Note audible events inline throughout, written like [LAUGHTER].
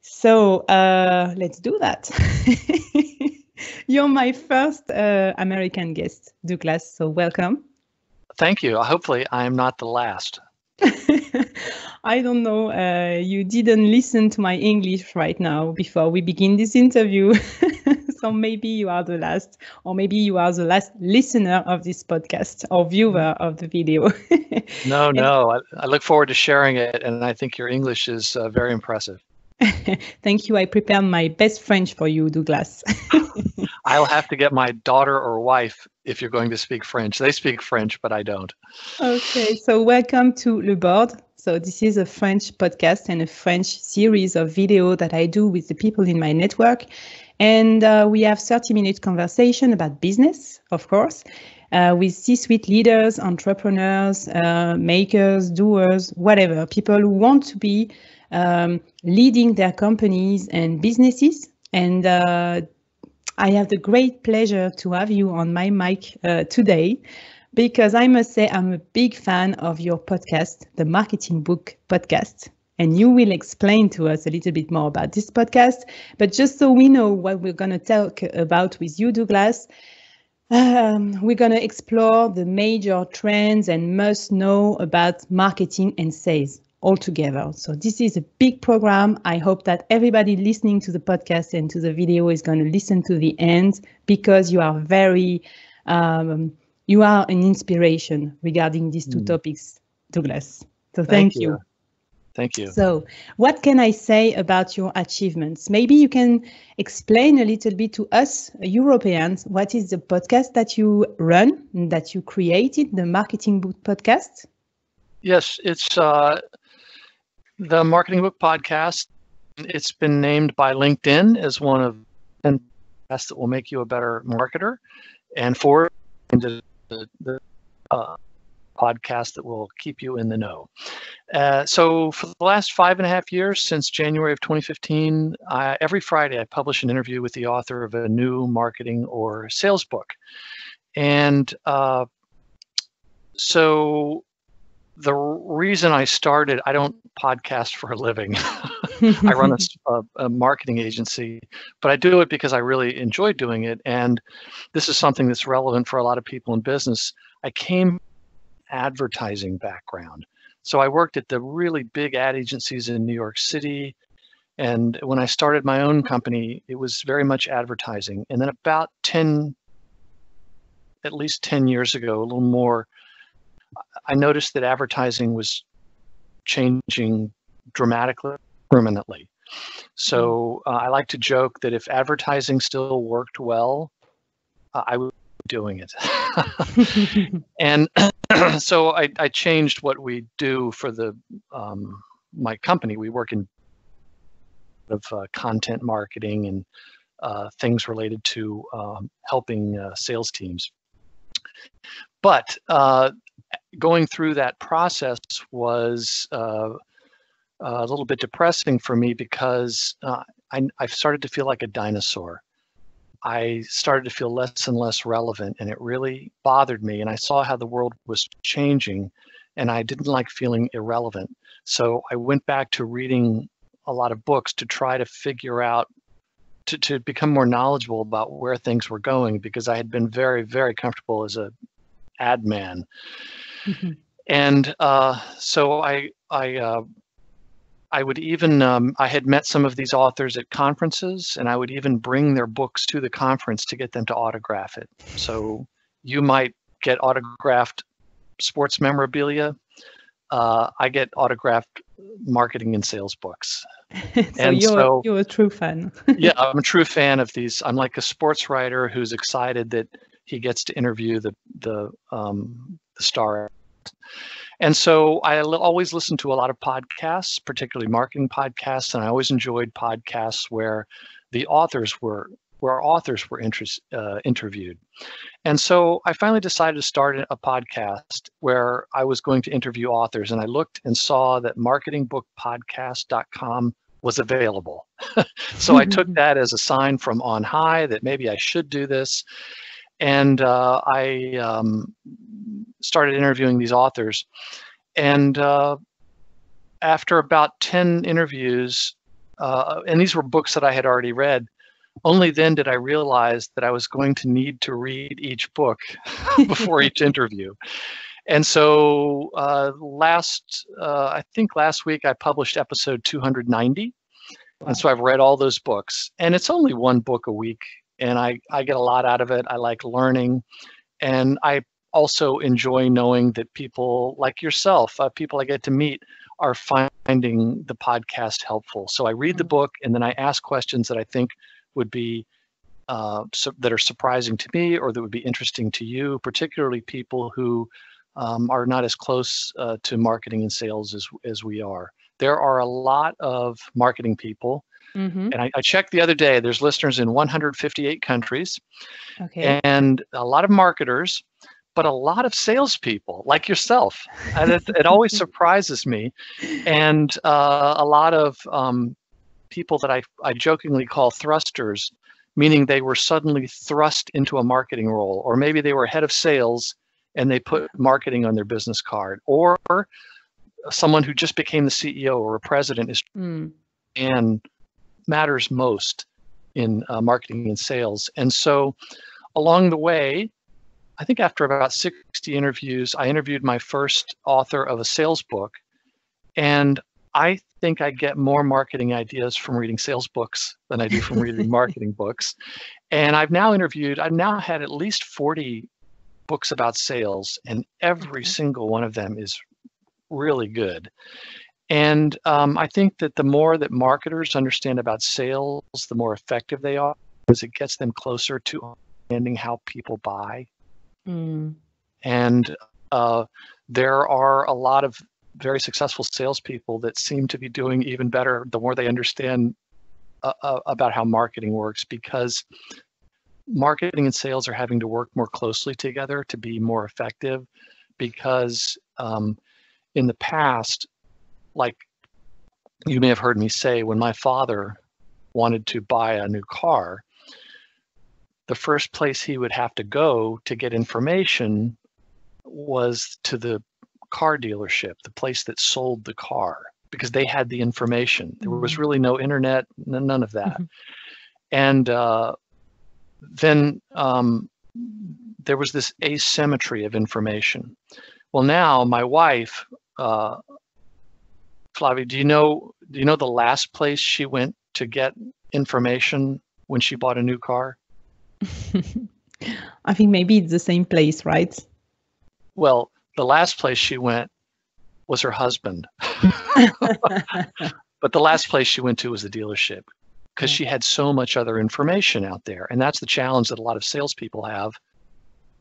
So uh, let's do that. [LAUGHS] You're my first uh, American guest, Douglas. So welcome. Thank you. Hopefully, I am not the last. [LAUGHS] I don't know. Uh, you didn't listen to my English right now before we begin this interview. [LAUGHS] so maybe you are the last, or maybe you are the last listener of this podcast or viewer of the video. no, no. I, I, look forward to sharing it. And I think your English is uh, very impressive. [LAUGHS] Thank you. I prepared my best French for you, Douglas. [LAUGHS] I'll have to get my daughter or wife if you're going to speak French. They speak French, but I don't. Okay, so welcome to Le Board. So this is a French podcast and a French series of video that I do with the people in my network. And uh, we have 30 minute conversation about business, of course, uh, with C-suite leaders, entrepreneurs, uh, makers, doers, whatever, people who want to be um, leading their companies and businesses. And uh, I have the great pleasure to have you on my mic uh, today because I must say I'm a big fan of your podcast, the Marketing Book Podcast. And you will explain to us a little bit more about this podcast. But just so we know what we're going to talk about with you, Douglas, um, we're going to explore the major trends and must know about marketing and sales altogether. So this is a big program. I hope that everybody listening to the podcast and to the video is going to listen to the end because you are very, um, you are an inspiration regarding these two mm. topics, Douglas. So thank, thank you. you. Thank you. So, what can I say about your achievements? Maybe you can explain a little bit to us Europeans what is the podcast that you run, that you created, the Marketing Boot Podcast? Yes, it's uh, the Marketing Book Podcast. It's been named by LinkedIn as one of 10 podcasts that will make you a better marketer, and for the, the uh, podcast that will keep you in the know. Uh, so for the last five and a half years, since January of 2015, I, every Friday I publish an interview with the author of a new marketing or sales book. And uh, so the reason I started, I don't podcast for a living. [LAUGHS] I run a, [LAUGHS] a, a, marketing agency, but I do it because I really enjoy doing it. And this is something that's relevant for a lot of people in business. I came advertising background. So I worked at the really big ad agencies in New York City. And when I started my own company, it was very much advertising. And then about 10, at least 10 years ago, a little more, I noticed that advertising was changing dramatically, permanently. So uh, I like to joke that if advertising still worked well, uh, I would be doing it. [LAUGHS] and [CLEARS THROAT] so I, I, changed what we do for the um, my company. We work in of uh, content marketing and uh, things related to um, helping uh, sales teams. But uh, going through that process was uh, a little bit depressing for me because uh, I, I started to feel like a dinosaur. I started to feel less and less relevant, and it really bothered me. And I saw how the world was changing, and I didn't like feeling irrelevant. So I went back to reading a lot of books to try to figure out, to, to become more knowledgeable about where things were going, because I had been very, very comfortable as a ad man. Mm-hmm. And uh, so I, I uh, I would even, um, I had met some of these authors at conferences, and I would even bring their books to the conference to get them to autograph it. So you might get autographed sports memorabilia. Uh, I get autographed marketing and sales books. [LAUGHS] so and you're, so, you're a true fan. yeah, [LAUGHS] I'm a true fan of these. I'm like a sports writer who's excited that he gets to interview the the um, the star. And so I always listen to a lot of podcasts, particularly marketing podcasts, and I always enjoyed podcasts where the authors were where authors were interest, uh, interviewed. And so I finally decided to start a podcast where I was going to interview authors, and I looked and saw that marketingbookpodcast.com was available. [LAUGHS] so I took [LAUGHS] that as a sign from on high that maybe I should do this. And uh, I um, started interviewing these authors. And uh, after about 10 interviews, uh, and these were books that I had already read. Only then did I realize that I was going to need to read each book [LAUGHS] before each interview. And so uh, last, uh, I think last week I published episode 290. Wow. And so I've read all those books. And it's only one book a week. And I, I get a lot out of it. I like learning. And I also enjoy knowing that people like yourself, uh, people I get to meet, are finding the podcast helpful. So I read the mm-hmm. book and then I ask questions that I think would be uh, so, that are surprising to me or that would be interesting to you, particularly people who um, are not as close uh, to marketing and sales as, as we are. There are a lot of marketing people. Mm-hmm. And I, I, checked the other day, there's listeners in 158 countries okay. and a lot of marketers, but a lot of salespeople like yourself. And it, it always [LAUGHS] surprises me. And uh, a lot of um, people that I, I jokingly call thrusters, meaning they were suddenly thrust into a marketing role, or maybe they were head of sales and they put marketing on their business card, or someone who just became the CEO or a president is mm. and matters most in uh, marketing and sales. And so along the way, I think after about 60 interviews, I interviewed my first author of a sales book. And I think I get more marketing ideas from reading sales books than I do from reading [LAUGHS] marketing books. And I've now interviewed, I've now had at least 40 books about sales, and every single one of them is really good. And um, I think that the more that marketers understand about sales, the more effective they are, because it gets them closer to understanding how people buy. Mm. And uh, there are a lot of very successful salespeople that seem to be doing even better the more they understand uh, uh, about how marketing works because marketing and sales are having to work more closely together to be more effective because um, in the past, like you may have heard me say, when my father wanted to buy a new car, the first place he would have to go to get information was to the car dealership, the place that sold the car, because they had the information. There was mm. really no internet, none of that. Mm-hmm. And uh, then um, there was this asymmetry of information. Well, now my wife, uh, Flavie, do you know do you know the last place she went to get information when she bought a new car? [LAUGHS] I think maybe it's the same place, right? Well, the last place she went was her husband. [LAUGHS] but the last place she went to was the dealership because she had so much other information out there. And that's the challenge that a lot of salespeople have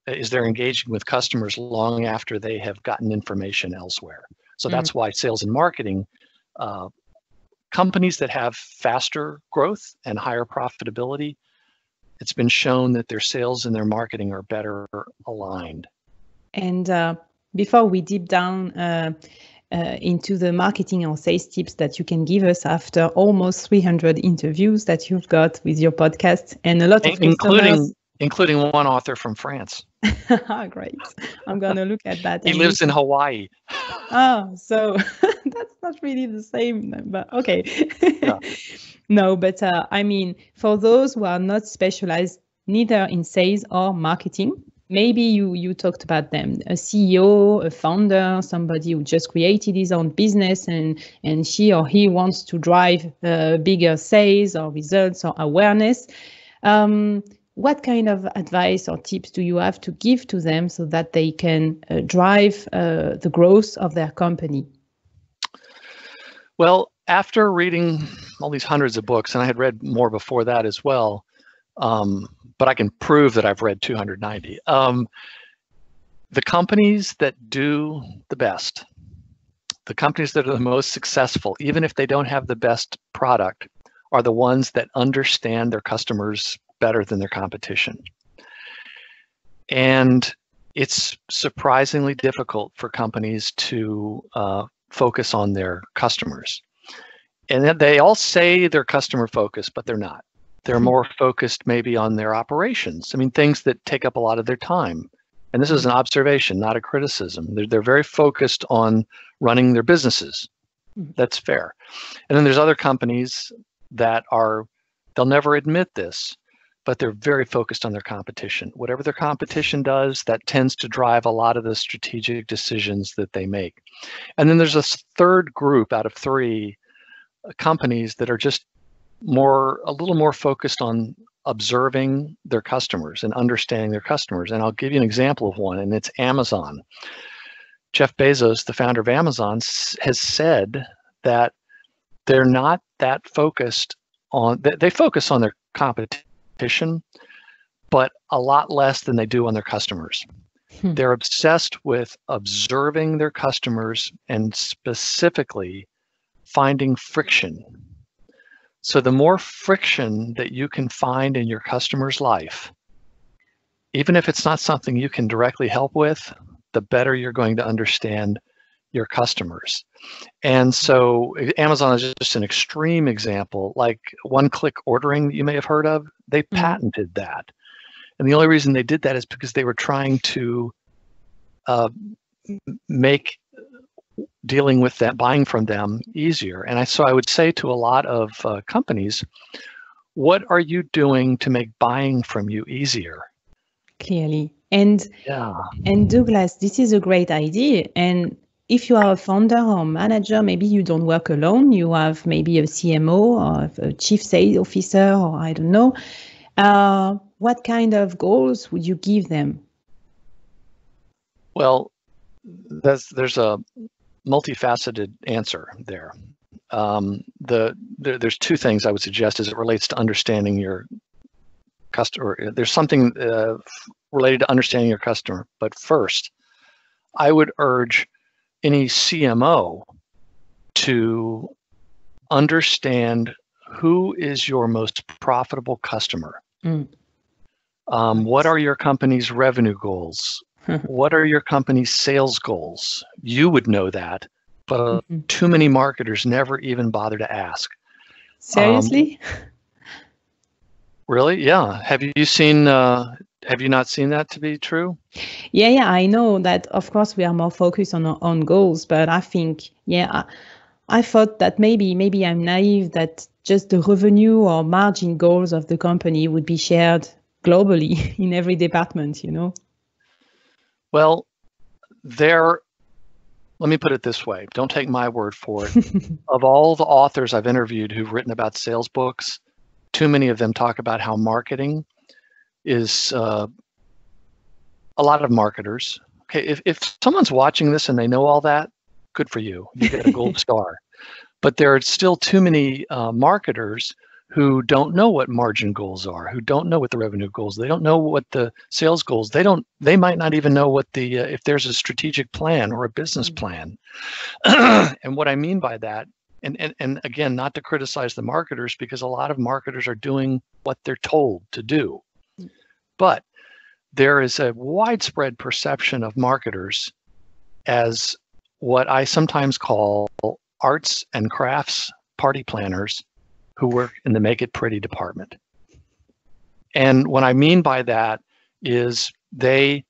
is they're engaging with customers long after they have gotten information elsewhere. So that's mm-hmm. why sales and marketing uh, companies that have faster growth and higher profitability, it's been shown that their sales and their marketing are better aligned. And uh, before we deep down uh, uh, into the marketing or sales tips that you can give us after almost 300 interviews that you've got with your podcast and a lot of including including one author from France. [LAUGHS] Great. I'm going to look at that. he lives in Hawaii. oh, so [LAUGHS] that's not really the same, but okay. Yeah. [LAUGHS] no, but uh, I mean, for those who are not specialized neither in sales or marketing, maybe you you talked about them a ceo a founder somebody who just created his own business and and she or he wants to drive uh, bigger sales or results or awareness um, what kind of advice or tips do you have to give to them so that they can uh, drive uh, the growth of their company well after reading all these hundreds of books and i had read more before that as well um, but I can prove that I've read 290. Um, the companies that do the best, the companies that are the most successful, even if they don't have the best product, are the ones that understand their customers better than their competition. And it's surprisingly difficult for companies to uh, focus on their customers. And they all say they're customer focused, but they're not. They're mm-hmm. more focused maybe on their operations. I mean, things that take up a lot of their time. And this is an observation, not a criticism. They're, they're very focused on running their businesses. Mm-hmm. That's fair. And then there's other companies that are, they'll never admit this, but they're very focused on their competition. Whatever their competition does, that tends to drive a lot of the strategic decisions that they make. And then there's a third group out of three uh, companies that are just more, a little more focused on observing their customers and understanding their customers. And I'll give you an example of one, and it's Amazon. Jeff Bezos, the founder of Amazon, has said that they're not that focused on, they focus on their competition, but a lot less than they do on their customers. Hmm. They're obsessed with observing their customers and specifically finding friction so the more friction that you can find in your customer's life, even if it's not something you can directly help with, the better you're going to understand your customers. And so Amazon is just an extreme example, like one-click ordering that you may have heard of, they mm-hmm. patented that. And the only reason they did that is because they were trying to uh, make dealing with that, buying from them easier. And I, so I would say to a lot of uh, companies, what are you doing to make buying from you easier? Clearly. And, yeah. and Douglas, this is a great idea. And if you are a founder or manager, maybe you don't work alone. You have maybe a CMO or a chief sales officer, or I don't know. Uh, what kind of goals would you give them? Well, there's there's a multifaceted answer there. Um, the there, there's two things I would suggest as it relates to understanding your customer. There's something uh, related to understanding your customer, but first, I would urge any CMO to understand who is your most profitable customer. Mm. Um, what are your company's revenue goals? what are your company's sales goals? You would know that, but mm-hmm. too many marketers never even bother to ask. Seriously? Um, really? Yeah. Have you seen? Uh, have you not seen that to be true? Yeah, yeah. I know that. Of course, we are more focused on on goals, but I think, yeah, I, I thought that maybe maybe I'm naive that just the revenue or margin goals of the company would be shared globally [LAUGHS] in every department. You know. Well, there, let me put it this way. Don't take my word for it. [LAUGHS] of all the authors I've interviewed who've written about sales books, too many of them talk about how marketing is uh, a lot of marketers. Okay, if, if someone's watching this and they know all that, good for you. You get a gold [LAUGHS] star. But there are still too many uh, marketers who don't know what margin goals are, who don't know what the revenue goals, they don't know what the sales goals, they don't, they might not even know what the, uh, if there's a strategic plan or a business mm. plan. [CLEARS THROAT] and what I mean by that, and, and, and again, not to criticize the marketers because a lot of marketers are doing what they're told to do. But there is a widespread perception of marketers as what I sometimes call arts and crafts party planners who work in the Make It Pretty department. And what I mean by that is they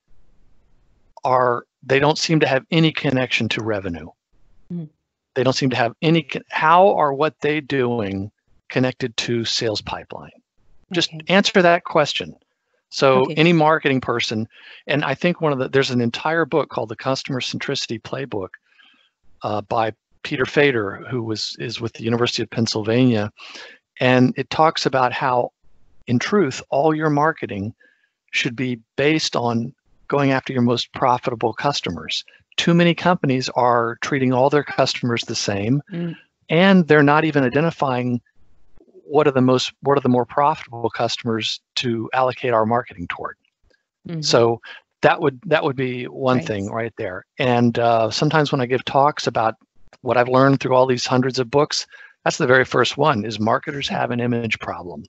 are they don't seem to have any connection to revenue. Mm. They don't seem to have any how are what they doing connected to sales pipeline? Just okay. answer that question. So okay. any marketing person, and I think one of the there's an entire book called the Customer Centricity Playbook uh, by Peter Fader, who was is with the University of Pennsylvania, and it talks about how, in truth, all your marketing should be based on going after your most profitable customers. Too many companies are treating all their customers the same, mm. and they're not even identifying what are the most what are the more profitable customers to allocate our marketing toward. Mm-hmm. So that would that would be one right. thing right there. And uh, sometimes when I give talks about what I've learned through all these hundreds of books, that's the very first one is marketers have an image problem.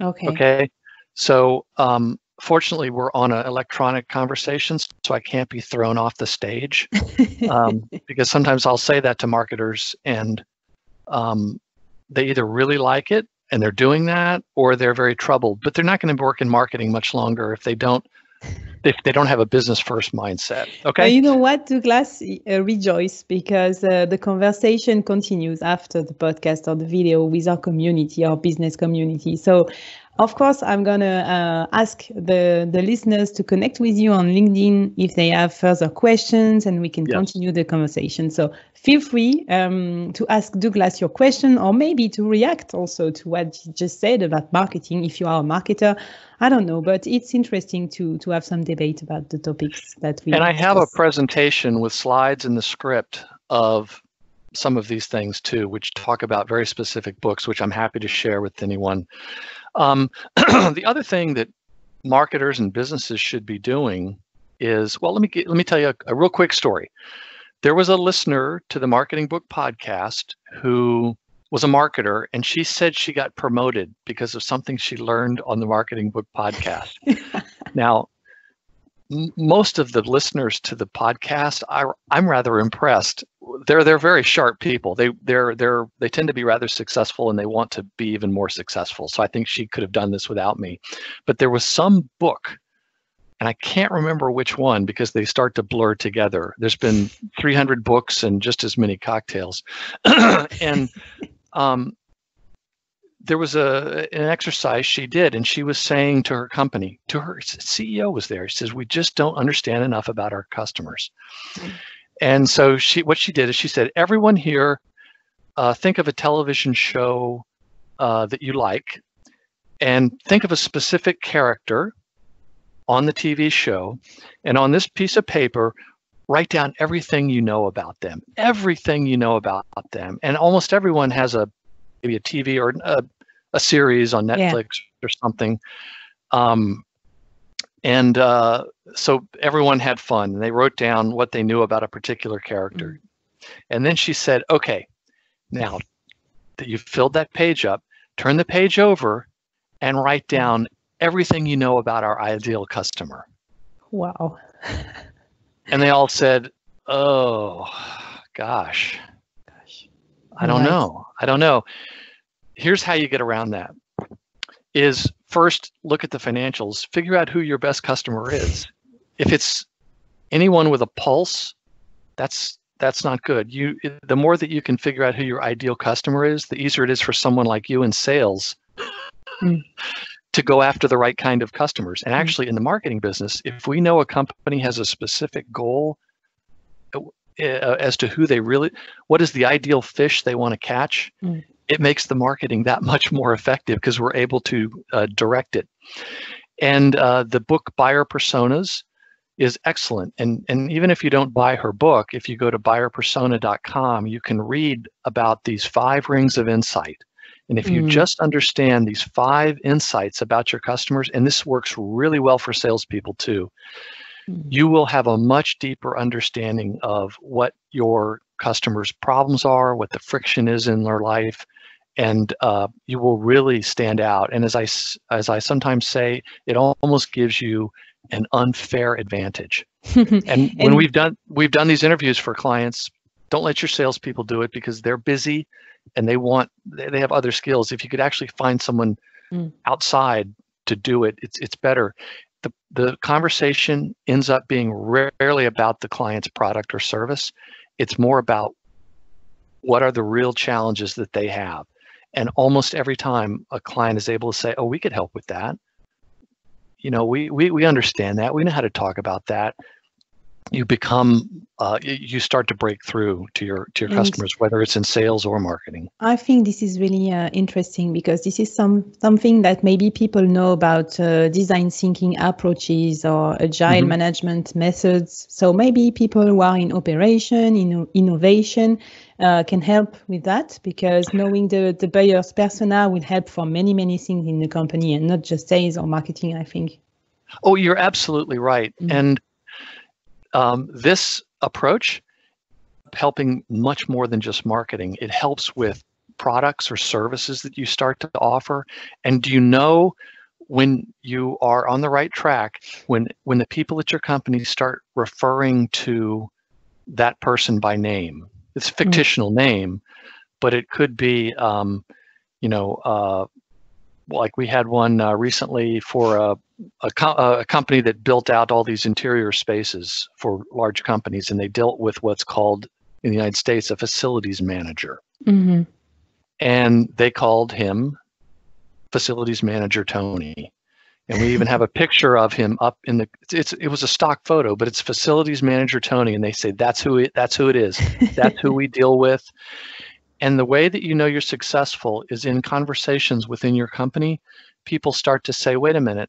Okay. Okay. So um, fortunately, we're on an electronic conversation, so I can't be thrown off the stage [LAUGHS] um, because sometimes I'll say that to marketers and um, they either really like it and they're doing that or they're very troubled, but they're not going to work in marketing much longer if they don't if they don't have a business first mindset. Okay. you know what, Douglas? Uh, rejoice because uh, the conversation continues after the podcast or the video with our community, our business community. So of course, I'm going to uh, ask the, the listeners to connect with you on LinkedIn if they have further questions and we can yes. continue the conversation. So feel free um, to ask Douglas your question or maybe to react also to what he just said about marketing if you are a marketer. I don't know, but it's interesting to, to have some debate about the topics that we And I have a presentation with slides in the script of some of these things too, which talk about very specific books, which I'm happy to share with anyone. Um, [CLEARS THROAT] the other thing that marketers and businesses should be doing is, well, let me get, let me tell you a, a real quick story. There was a listener to the Marketing Book podcast who was a marketer, and she said she got promoted because of something she learned on the Marketing Book podcast. [LAUGHS] now, most of the listeners to the podcast, I, I'm rather impressed. They're they're very sharp people. They they're they're they tend to be rather successful, and they want to be even more successful. So I think she could have done this without me. But there was some book, and I can't remember which one because they start to blur together. There's been 300 books and just as many cocktails, [CLEARS THROAT] and um, there was a an exercise she did and she was saying to her company to her ceo was there she says we just don't understand enough about our customers mm-hmm. and so she what she did is she said everyone here uh, think of a television show uh, that you like and think of a specific character on the tv show and on this piece of paper write down everything you know about them everything you know about them and almost everyone has a maybe a TV or a, a series on Netflix yeah. or something. Um, and uh, so everyone had fun. And they wrote down what they knew about a particular character. Mm. And then she said, okay, now that you've filled that page up, turn the page over and write mm. down everything you know about our ideal customer. Wow. [LAUGHS] and they all said, oh, gosh. I don't know. I don't know here's how you get around that is first look at the financials figure out who your best customer is if it's anyone with a pulse that's that's not good you the more that you can figure out who your ideal customer is the easier it is for someone like you in sales mm. to go after the right kind of customers and hmm. actually in the marketing business if we know a company has a specific goal uh, as to who they really what is the ideal fish they want to catch mm it makes the marketing that much more effective because we're able to uh, direct it. And uh, the book Buyer Personas is excellent. And, and even if you don't buy her book, if you go to buyerpersona.com, you can read about these five rings of insight. And if you mm. just understand these five insights about your customers, and this works really well for salespeople too. You will have a much deeper understanding of what your customers' problems are, what the friction is in their life, and uh, you will really stand out. And as I as I sometimes say, it almost gives you an unfair advantage. and, [LAUGHS] and when we've done we've done these interviews for clients, don't let your salespeople do it because they're busy and they want they, they have other skills. If you could actually find someone mm. outside to do it, it's it's better. The, the conversation ends up being rarely about the client's product or service. It's more about what are the real challenges that they have and almost every time a client is able to say, oh, we could help with that. You know, we, we, we understand that. We know how to talk about that. You become, uh, you start to break through to your to your customers, whether it's in sales or marketing. I think this is really uh, interesting because this is some something that maybe people know about uh, design thinking approaches or agile mm-hmm. management methods. So maybe people who are in operation, in innovation, uh, can help with that because knowing the, the buyer's persona will help for many, many things in the company and not just sales or marketing, I think. Oh, you're absolutely right. Mm-hmm. And um, this approach helping much more than just marketing. It helps with products or services that you start to offer. And do you know when you are on the right track, when when the people at your company start referring to that person by name, it's a mm. fictional mm-hmm. name, but it could be, um, you know, uh, like we had one uh, recently for a, a, co- a, company that built out all these interior spaces for large companies, and they dealt with what's called in the United States a facilities manager. Mm-hmm. And they called him facilities manager Tony. And we even have a picture of him up in the it's it was a stock photo, but it's facilities manager Tony and they say that's who it that's who it is. That's who we deal with. And the way that you know you're successful is in conversations within your company, people start to say, wait a minute,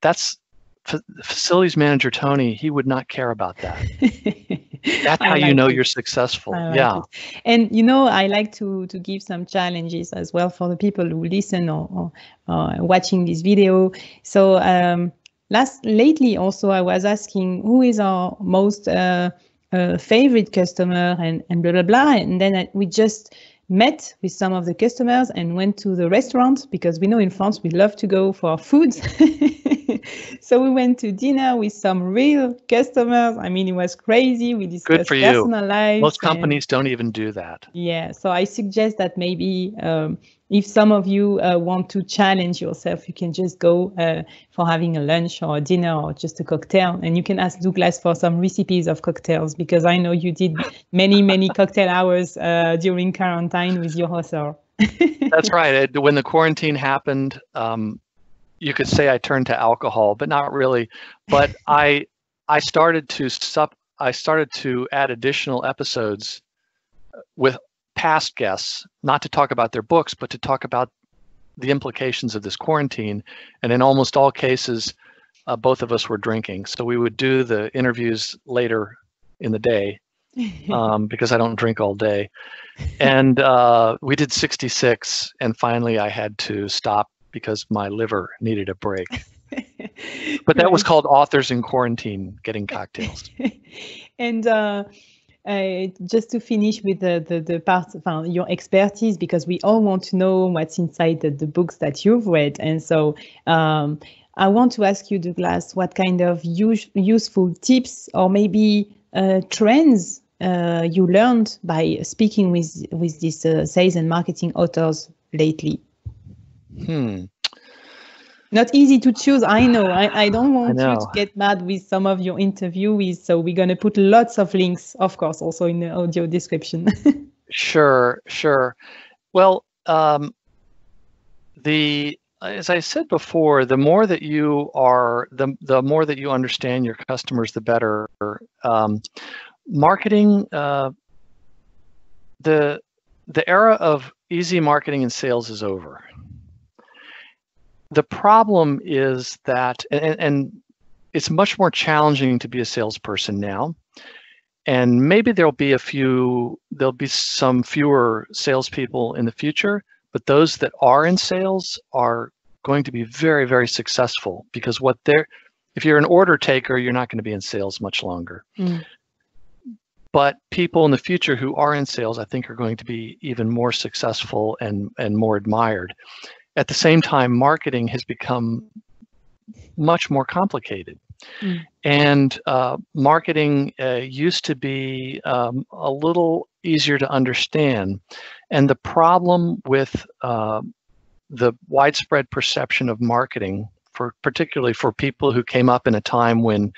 that's facilities manager Tony, he would not care about that. [LAUGHS] That's how like you know it. you're successful. Like yeah. It. And you know, I like to to give some challenges as well for the people who listen or, or, or watching this video. So um, last lately also I was asking who is our most uh, uh, favorite customer and and blah blah blah, and then I, we just met with some of the customers and went to the restaurant because we know in France we love to go for food. [LAUGHS] so we went to dinner with some real customers. I mean, it was crazy. We discussed Good for personal you. life. Most companies and, don't even do that. Yeah. So I suggest that maybe um, if some of you uh, want to challenge yourself, you can just go uh, for having a lunch or a dinner or just a cocktail. And you can ask Douglas for some recipes of cocktails because I know you did many, many cocktail hours uh, during quarantine with your author. [LAUGHS] That's right. When the quarantine happened, um, you could say I turned to alcohol, but not really. But [LAUGHS] I I started to sup I started to add additional episodes with past guests, not to talk about their books, but to talk about the implications of this quarantine. And in almost all cases, uh, both of us were drinking. So we would do the interviews later in the day [LAUGHS] um, because I don't drink all day. And uh, we did 66, and finally I had to stop because my liver needed a break. [LAUGHS] but that was called Authors in Quarantine Getting Cocktails. [LAUGHS] and uh, uh, just to finish with the, the, the part, uh, your expertise, because we all want to know what's inside the, the books that you've read. And so um, I want to ask you, Douglas, what kind of use, useful tips or maybe uh, trends uh, you learned by speaking with, with these uh, sales and marketing authors lately? Hmm. Not easy to choose. I know. I, I don't want I you to get mad with some of your interviewees. So we're going to put lots of links, of course, also in the audio description. [LAUGHS] sure, sure. Well, um, the as I said before, the more that you are, the the more that you understand your customers, the better. Um, marketing, uh, the the era of easy marketing and sales is over the problem is that, and, and it's much more challenging to be a salesperson now. And maybe there'll be a few, there'll be some fewer salespeople in the future, but those that are in sales are going to be very, very successful because what they're, if you're an order taker, you're not going to be in sales much longer. Mm. But people in the future who are in sales, I think, are going to be even more successful and, and more admired. At the same time, marketing has become much more complicated. Mm. And uh, marketing uh, used to be um, a little easier to understand. And the problem with uh, the widespread perception of marketing, for particularly for people who came up in a time when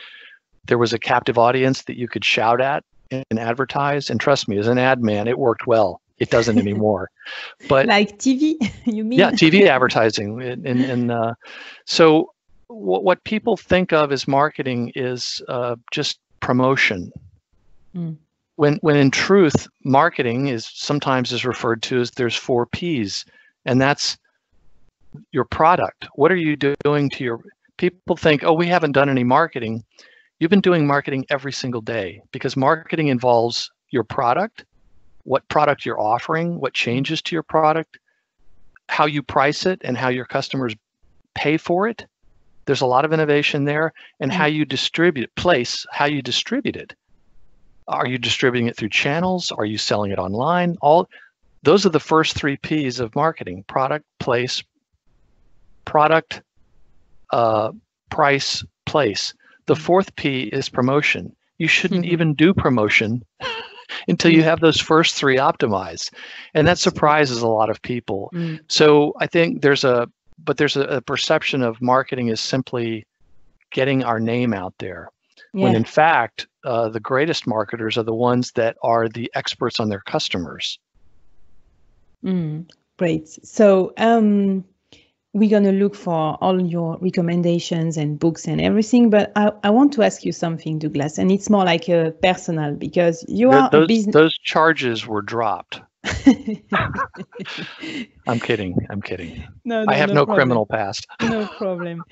there was a captive audience that you could shout at and advertise. And trust me, as an ad man, it worked well it doesn't anymore. But like TV, [LAUGHS] you mean? Yeah, TV advertising, and and, and uh, so what what people think of as marketing is uh, just promotion. Mm. When when in truth, marketing is sometimes is referred to as there's four P's, and that's your product. What are you doing to your people? Think, oh, we haven't done any marketing. You've been doing marketing every single day because marketing involves your product what product you're offering, what changes to your product, how you price it, and how your customers pay for it. There's a lot of innovation there, and how mm. you distribute, place, how you distribute it. Are you distributing it through channels? Are you selling it online? All those are the first three P's of marketing: product, place, product, uh, price, place. The mm. fourth P is promotion. You shouldn't mm-hmm. even do promotion [LAUGHS] until you have those first three optimized. And that surprises a lot of people. Mm. So I think there's a, but there's a, a, perception of marketing is simply getting our name out there. Yeah. When in fact, uh, the greatest marketers are the ones that are the experts on their customers. Mm, great. So, um, we're going to look for all your recommendations and books and everything but I, I want to ask you something douglas and it's more like a personal because you are those, business those charges were dropped. [LAUGHS] I'm kidding i'm kidding. No, no i have no, no criminal past. No problem.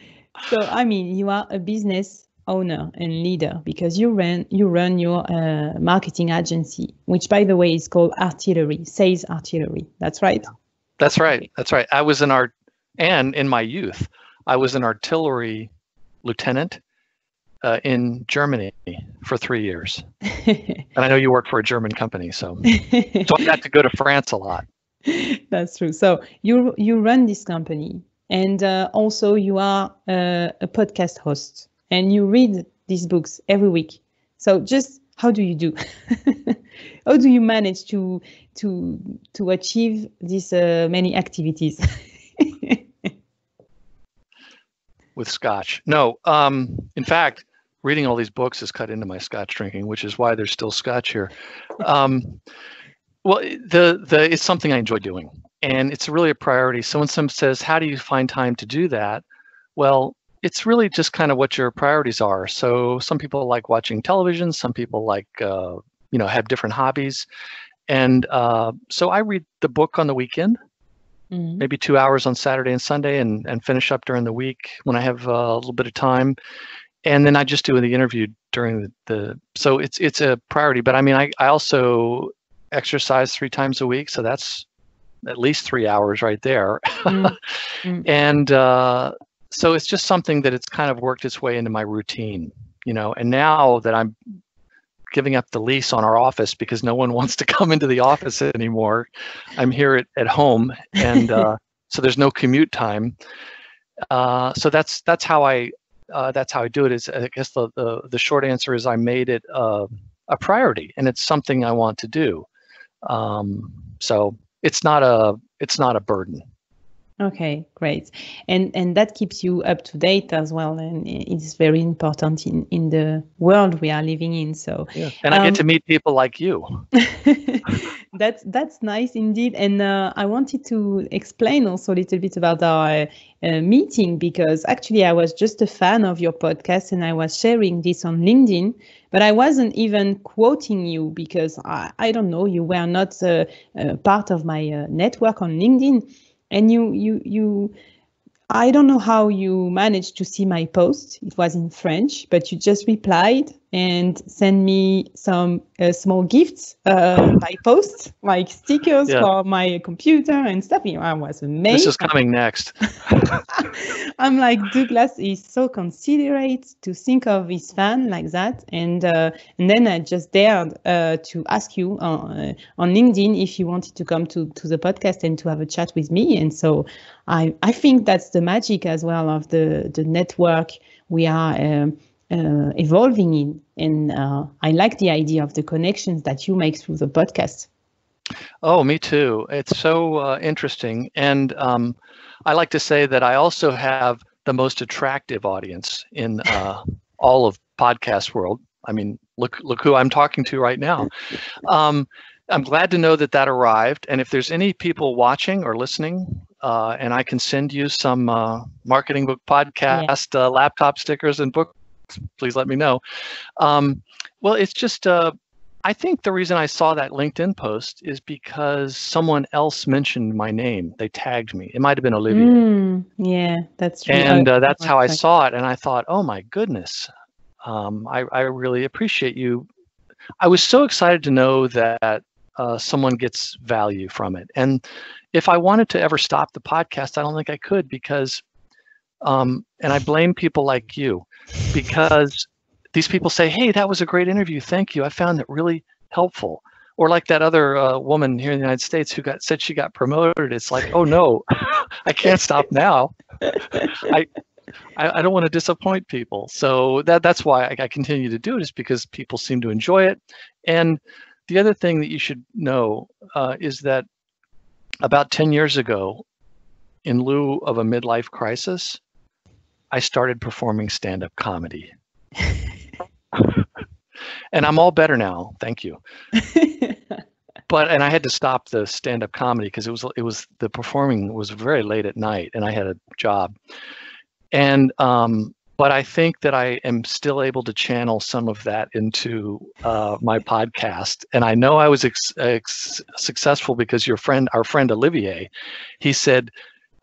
So i mean you are a business owner and leader because you run you run your uh, marketing agency which by the way is called artillery sales artillery. That's right? That's right that's right. I was in our and in my youth, I was an artillery lieutenant uh, in Germany for three years. [LAUGHS] and I know you work for a German company, so so I got to go to France a lot. [LAUGHS] That's true. So you you run this company, and uh, also you are uh, a podcast host, and you read these books every week. So just how do you do? [LAUGHS] how do you manage to to to achieve these uh, many activities? With scotch. No, um, in fact, reading all these books has cut into my scotch drinking, which is why there's still scotch here. Um, well, the the it's something I enjoy doing, and it's really a priority. So when someone says, "How do you find time to do that?" Well, it's really just kind of what your priorities are. So some people like watching television, some people like uh, you know have different hobbies, and uh, so I read the book on the weekend mm-hmm. maybe two hours on Saturday and Sunday, and and finish up during the week when I have uh, a little bit of time, and then I just do the interview during the, the so it's it's a priority. But I mean, I I also exercise three times a week, so that's at least three hours right there, mm-hmm. [LAUGHS] and uh, so it's just something that it's kind of worked its way into my routine, you know. And now that I'm giving up the lease on our office because no one [LAUGHS] wants to come into the office anymore. I'm here at, at home, and uh, [LAUGHS] so there's no commute time. Uh, so that's that's how I uh, that's how I do it. Is I guess the the, the short answer is I made it uh, a priority, and it's something I want to do. Um, so it's not a it's not a burden. Okay, great. And and that keeps you up to date as well, and it's very important in in the world we are living in. So yeah. and I um, get to meet people like you. [LAUGHS] that's that's nice indeed. And uh, I wanted to explain also a little bit about our uh, meeting because actually I was just a fan of your podcast and I was sharing this on LinkedIn, but I wasn't even quoting you because I I don't know you were not uh, uh part of my uh, network on LinkedIn and you you you I don't know how you managed to see my post. It was in French, but you just replied and send me some uh, small gifts uh, by post, like stickers yeah. for my computer and stuff. You know, I was amazed. This is coming next. [LAUGHS] I'm like Douglas is so considerate to think of his fan like that, and uh, and then I just dared uh, to ask you on, uh, on LinkedIn if you wanted to come to to the podcast and to have a chat with me. And so I I think that's the magic as well of the the network we are. Um, uh, evolving in. And uh, I like the idea of the connections that you make through the podcast. Oh, me too. It's so uh, interesting. And um, I like to say that I also have the most attractive audience in uh, [LAUGHS] all of podcast world. I mean, look look who I'm talking to right now. Um, I'm glad to know that that arrived. And if there's any people watching or listening, uh, and I can send you some uh, marketing book podcast yeah. uh, laptop stickers and book please let me know. Um, well, it's just, uh, I think the reason I saw that LinkedIn post is because someone else mentioned my name. They tagged me. It might have been Olivia. Mm, yeah, that's true. And uh, that's how I saw it. And I thought, oh my goodness, um, I, I really appreciate you. I was so excited to know that uh, someone gets value from it. And if I wanted to ever stop the podcast, I don't think I could because, um, and I blame people like you because these people say, "Hey, that was a great interview. Thank you. I found it really helpful." Or like that other uh, woman here in the United States who got said she got promoted. It's like, oh no, [LAUGHS] I can't stop now. I, I, I don't want to disappoint people. So that that's why I, I continue to do it is because people seem to enjoy it, and the other thing that you should know uh, is that about 10 years ago, in lieu of a midlife crisis, I started performing stand up comedy. [LAUGHS] and I'm all better now. Thank you. [LAUGHS] but and I had to stop the stand up comedy because it was it was the performing was very late at night and I had a job. And um but I think that I am still able to channel some of that into uh, my podcast. And I know I was ex- ex- successful because your friend, our friend Olivier, he said,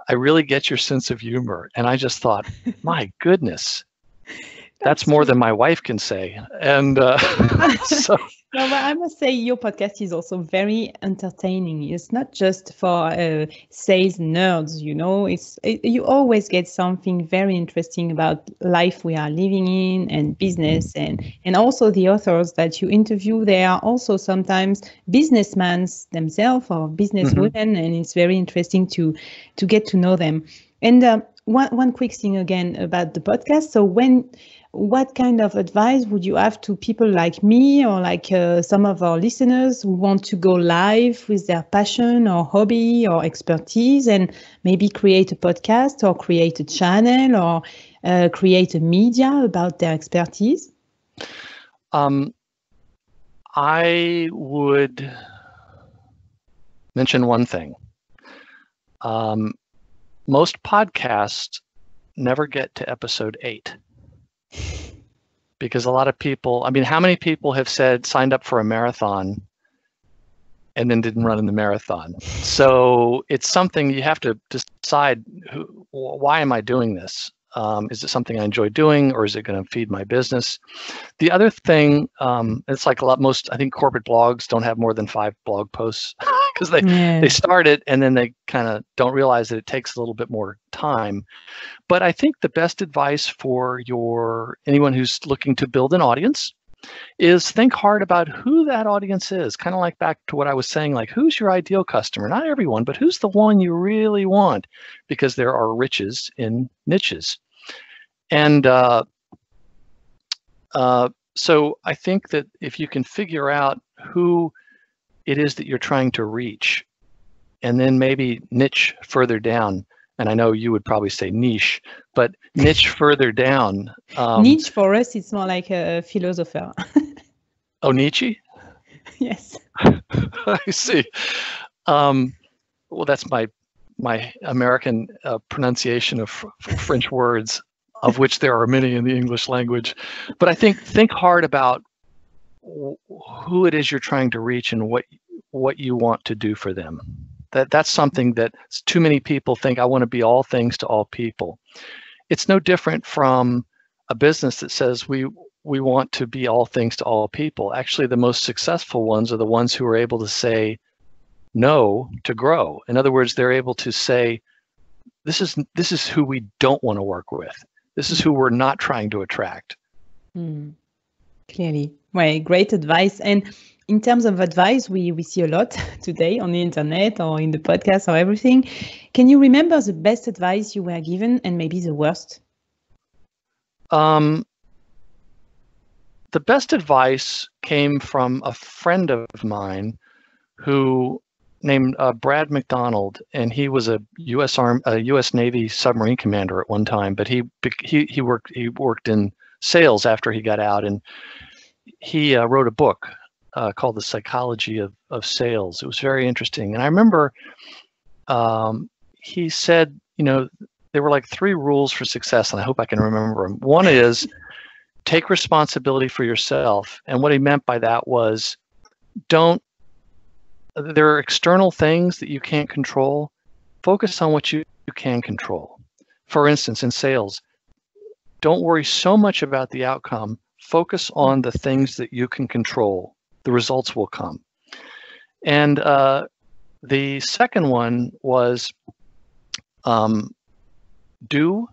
I really get your sense of humor. And I just thought, [LAUGHS] my goodness, that's more than my wife can say. And uh, [LAUGHS] [LAUGHS] so. But I must say your podcast is also very entertaining. It's not just for uh, sales nerds, you know. It's it, you always get something very interesting about life we are living in and business, and and also the authors that you interview. They are also sometimes businessmen themselves or businesswomen, mm-hmm. and it's very interesting to to get to know them. And uh, one one quick thing again about the podcast. So when what kind of advice would you have to people like me or like uh, some of our listeners who want to go live with their passion or hobby or expertise and maybe create a podcast or create a channel or uh, create a media about their expertise? Um, I would mention one thing. Um, most podcasts never get to episode eight because a lot of people, I mean, how many people have said signed up for a marathon and then didn't run in the marathon? So it's something you have to decide who, why am I doing this? Um, is it something I enjoy doing or is it going to feed my business? The other thing, um, it's like a lot, most, I think corporate blogs don't have more than five blog posts [LAUGHS] [LAUGHS] because they, yeah. they start it and then they kind of don't realize that it takes a little bit more time. But I think the best advice for your anyone who's looking to build an audience is think hard about who that audience is. Kind of like back to what I was saying, like who's your ideal customer? Not everyone, but who's the one you really want? Because there are riches in niches. And uh, uh, so I think that if you can figure out who it is that you're trying to reach, and then maybe niche further down, and I know you would probably say niche, but niche [LAUGHS] further down. Um, niche for us, it's more like a philosopher. oh, Nietzsche? [LAUGHS] Yes. [LAUGHS] I see. Um, well, that's my my American uh, pronunciation of French words, of which there are many in the English language. But I think think hard about who it is you're trying to reach and what what you want to do for them. That that's something that too many people think I want to be all things to all people. It's no different from a business that says we we want to be all things to all people. Actually, the most successful ones are the ones who are able to say no to grow. In other words, they're able to say this is this is who we don't want to work with. This is who we're not trying to attract. Mm, clearly, well, great advice. And in terms of advice, we, we see a lot [LAUGHS] today on the internet or in the podcast or everything. Can you remember the best advice you were given and maybe the worst? Um, the best advice came from a friend of mine who named uh, Brad McDonald, and he was a U.S. Arm, a U.S. Navy submarine commander at one time. But he he he worked he worked in sales after he got out, and he uh, wrote a book uh, called The Psychology of, of Sales. It was very interesting. And I remember um, he said, you know, there were like three rules for success, and I hope I can remember them. One is take responsibility for yourself. And what he meant by that was don't, there are external things that you can't control. Focus on what you, you can control. For instance, in sales, don't worry so much about the outcome. Focus on the things that you can control the results will come. And uh, the second one was um, do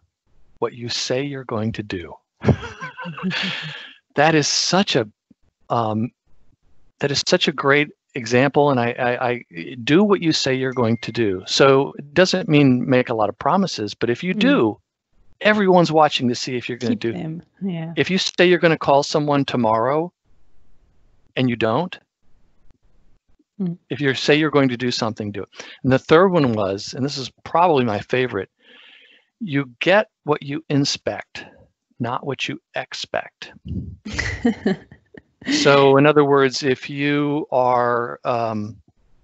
what you say you're going to do. [LAUGHS] that is such a um, that is such a great example and I, I, I, do what you say you're going to do so it doesn't mean make a lot of promises but if you mm. do everyone's watching to see if you're going to do yeah if you say you're going to call someone tomorrow and you don't, Mm. If you say you're going to do something, do it. And the third one was, and this is probably my favorite, you get what you inspect, not what you expect. [LAUGHS] so, in other words, if you are, um,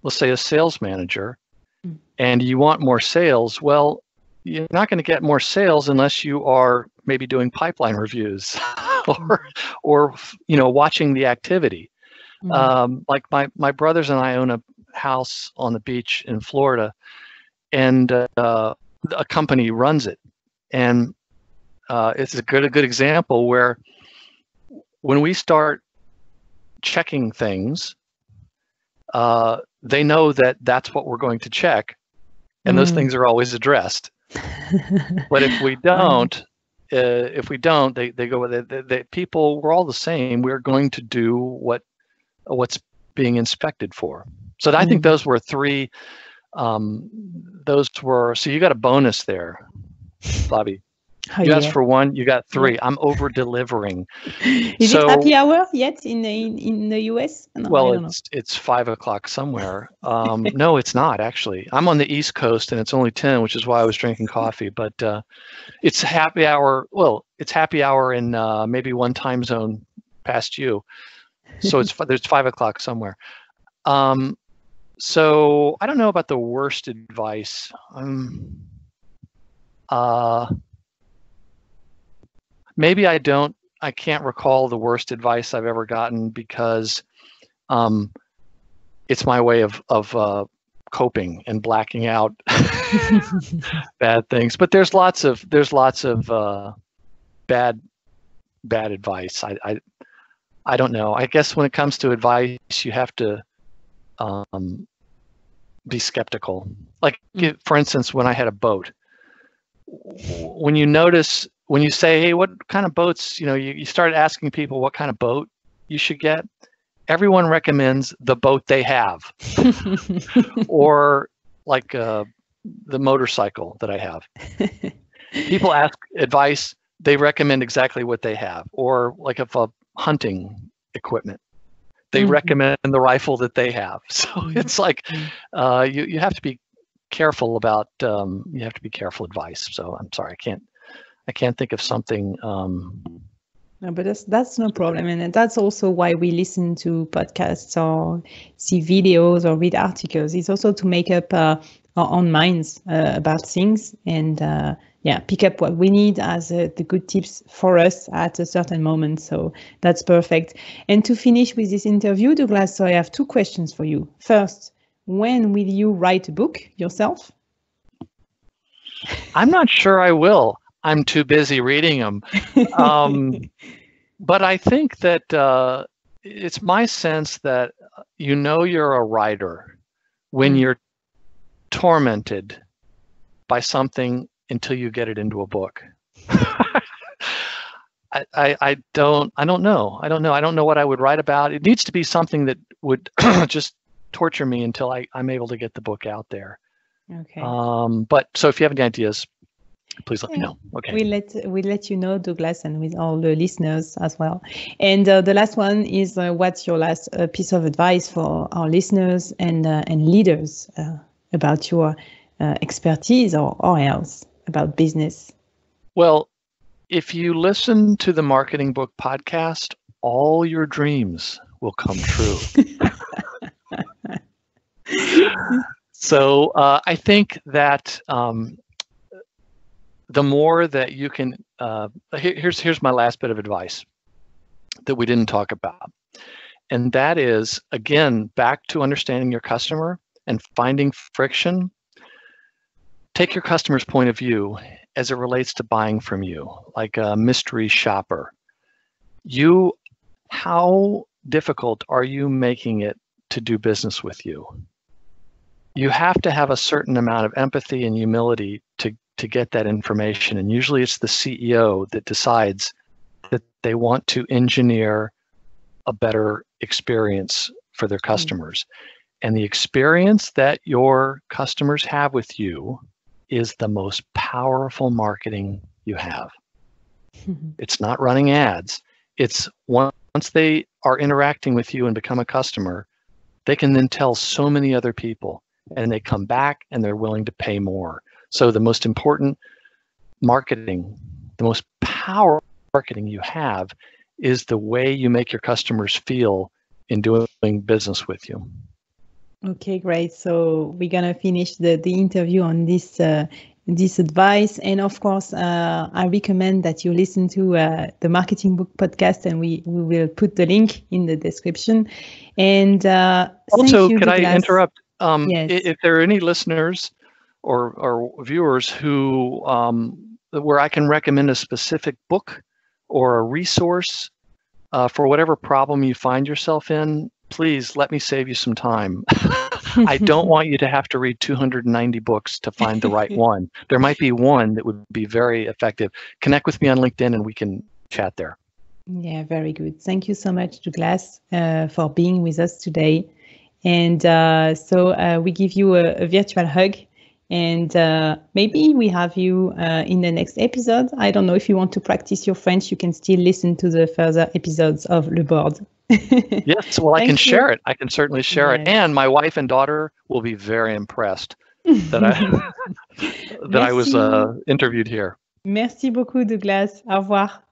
let's say, a sales manager mm. and you want more sales, well, you're not going to get more sales unless you are maybe doing pipeline reviews [LAUGHS] or or you know watching the activity mm-hmm. um, like my my brothers and i own a house on the beach in florida and uh, a company runs it and uh, it's a good a good example where when we start checking things uh, they know that that's what we're going to check and mm. those things are always addressed but if we [LAUGHS] don't uh, if we don't, they, they go with it. People, we're all the same. We're going to do what what's being inspected for. So I think mm-hmm. those were three. Um, those were so you got a bonus there, Bobby. Oh, you yeah. asked for one, you got three. I'm over delivering. [LAUGHS] Is so, it happy hour yet in the in, in the US? No, well, it's know. it's five o'clock somewhere. [LAUGHS] Um, no, it's not actually. I'm on the East Coast and it's only ten, which is why I was drinking coffee. But uh, it's happy hour. Well, it's happy hour in uh, maybe one time zone past you. So it's there's five o'clock somewhere. Um, so I don't know about the worst advice. Um, uh, maybe I don't, I can't recall the worst advice I've ever gotten because um, it's my way of, of uh, coping and blacking out [LAUGHS] bad things. But there's lots of, there's lots of uh, bad, bad advice. I, I, I don't know. I guess when it comes to advice, you have to um, be skeptical. Like, mm. for instance, when I had a boat, when you notice when you say, hey, what kind of boats, you know, you, you start asking people what kind of boat you should get, everyone recommends the boat they have. [LAUGHS] or like uh, the motorcycle that I have. [LAUGHS] people ask advice, they recommend exactly what they have. Or like if a hunting equipment, they mm-hmm. recommend the rifle that they have. [LAUGHS] So mm-hmm. it's like mm-hmm. uh, you, you have to be careful about, um, you have to be careful advice. So I'm sorry, I can't I can't think of something. Um, no, but that's that's no problem, and that's also why we listen to podcasts or see videos or read articles. It's also to make up uh, our own minds uh, about things and uh, yeah, pick up what we need as uh, the good tips for us at a certain moment. So that's perfect. And to finish with this interview, Douglas, so I have two questions for you. First, when will you write a book yourself? I'm not sure I will. I'm too busy reading them. [LAUGHS] Um, but I think that uh, it's my sense that you know you're a writer when mm. you're tormented by something until you get it into a book. [LAUGHS] I, I, I don't I don't know. I don't know. I don't know what I would write about. It needs to be something that would [CLEARS THROAT] just torture me until I, I'm able to get the book out there. Okay. Um, but so if you have any ideas, please let me know. Okay. We let we let you know, Douglas, and with all the listeners as well. And uh, the last one is, uh, what's your last uh, piece of advice for our listeners and uh, and leaders uh, about your uh, expertise or or else about business? Well, if you listen to the Marketing Book podcast, all your dreams will come true. [LAUGHS] so I think that. Um, the more that you can, uh, here's here's my last bit of advice that we didn't talk about, and that is again back to understanding your customer and finding friction. Take your customer's point of view as it relates to buying from you, like a mystery shopper. You, how difficult are you making it to do business with you? You have to have a certain amount of empathy and humility to to get that information. And usually it's the CEO that decides that they want to engineer a better experience for their hmm. customers. Mm-hmm. And the experience that your customers have with you is the most powerful marketing you have. Mm-hmm. [LAUGHS] It's not running ads. It's once they are interacting with you and become a customer, they can then tell so many other people and they come back and they're willing to pay more. So the most important marketing, the most powerful marketing you have is the way you make your customers feel in doing business with you. Okay, great. So we're gonna finish the, the interview on this uh, this advice, and of course, uh, I recommend that you listen to uh, the Marketing Book podcast, and we, we will put the link in the description. And uh, also, you, can Douglas. I interrupt? Um, yes. If there are any listeners or or viewers who um, where I can recommend a specific book or a resource uh, for whatever problem you find yourself in, please let me save you some time. [LAUGHS] I don't want you to have to read 290 books to find the right [LAUGHS] one. There might be one that would be very effective. Connect with me on LinkedIn and we can chat there. Yeah, very good. Thank you so much, Douglas, uh, for being with us today. And uh, so uh, we give you a, a virtual hug and uh, maybe we have you uh, in the next episode. I don't know if you want to practice your French, you can still listen to the further episodes of Le Board. [LAUGHS] yes, well, I can you. share it. I can certainly share it. And my wife and daughter will be very impressed that I [LAUGHS] that I [LAUGHS] was uh, interviewed here. Merci beaucoup, Douglas. Au revoir.